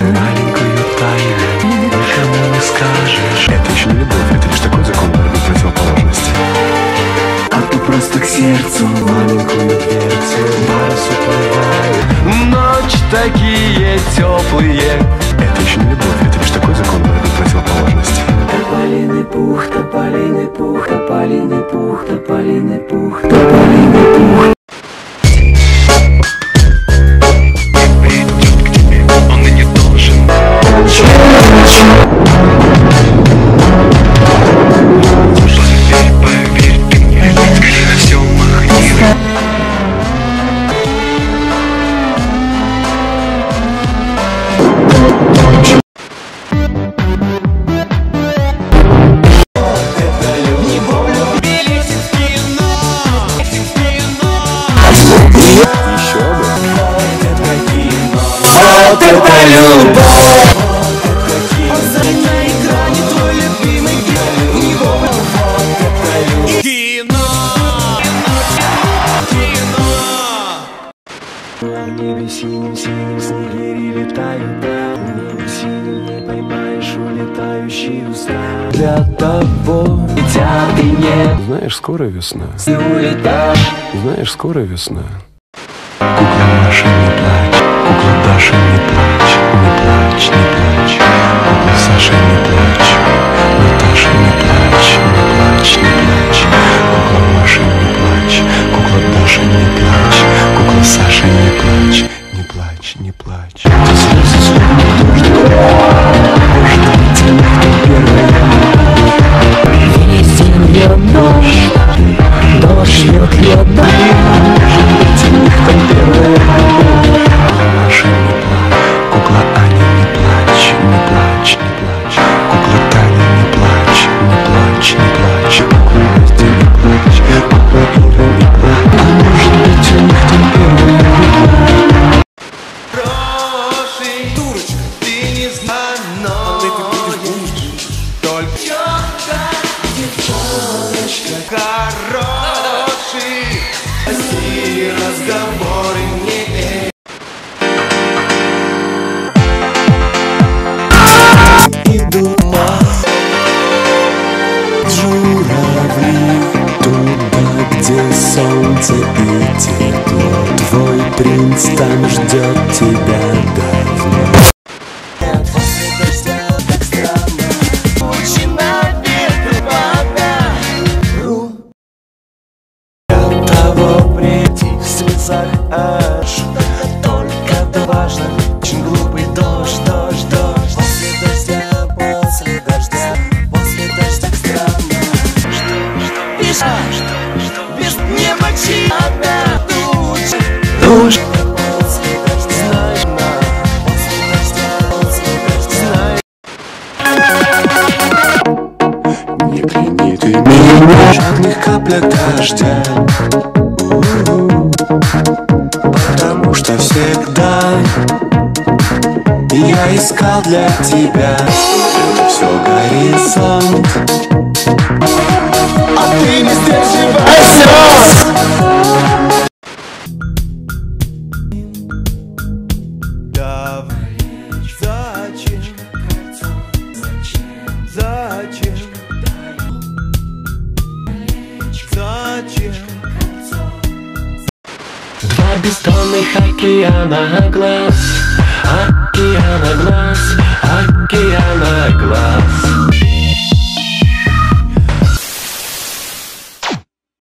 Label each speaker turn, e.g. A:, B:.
A: Маленькую тайну никому не скажешь. Это еще не любовь, это лишь такой закон борьбы противоположности А ты просто к сердцу маленькую дверцу Барс уплывает Ночь такие теплые. Это еще не любовь, это лишь такой закон борьбы противоположности Тополиный пух, тополиный пух, тополиный пух, тополиный пух, тополиный пух В небе синим, синим снегири летают да В небе синим не поймаешь улетающие уста Для того летят и нет Знаешь, скоро весна. Ты улетаешь. Знаешь, скоро весна. Кукла Маша, Даша, не плачь Не плачь, не плачь. Саша, не плачь
B: прости разговоры не
A: идут журавли Туда, где солнце и тепло. Твой принц там ждет тебя давно в слезах аж. Только да важно, очень глупый дождь, дождь, дождь. После дождя, после дождя, после дождя. Странно Без, без не мочи одна лучше Лучше После дождя, знаешь, Я искал для тебя Это все горизонт А ты не?
B: Зачем? Зачем?
C: Два бездонных океана глаз Turkey on a glass.